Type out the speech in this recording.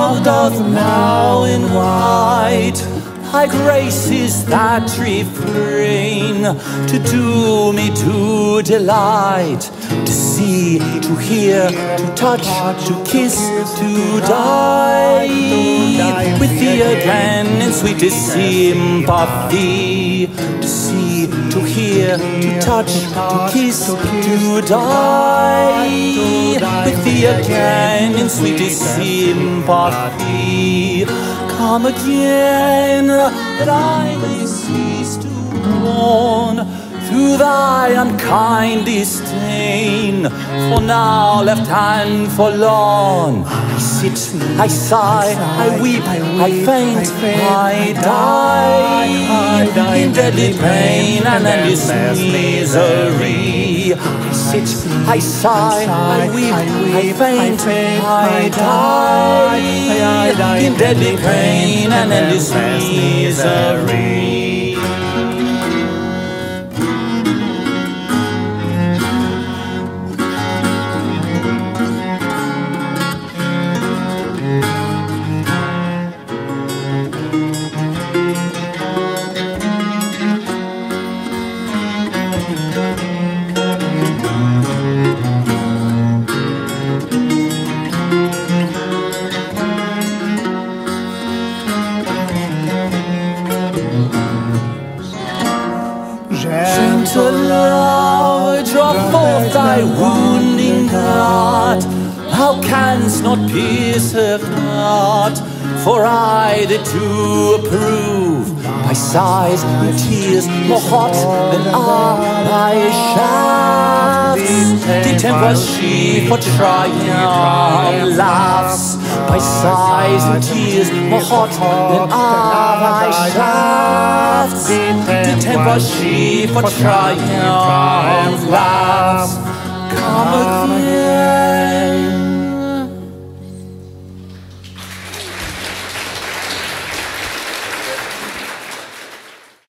world doth now invite. white. Thy grace is that refrain to do me to delight, to see, to hear, to touch, to kiss, to die with thee again in sweetest sympathy. To see, to hear, to touch, to kiss, to die again in sweetest sympathy. Come again, that I may cease to mourn through thy unkind disdain. For now left hand forlorn, I sit, I sigh, I weep, I faint, I die in deadly pain and endless misery. I sit, I sigh, I weep, I faint, I die in deadly pain and endless misery. Gentle Lord, draw forth thy wounding heart. Thou canst not pierce her heart, for I the to approve. Thy sighs and tears more hot than are thy shafts. Did temper she for triumph laughs. By sighs and tears more hot than are thy shafts. Did temper she for triumph.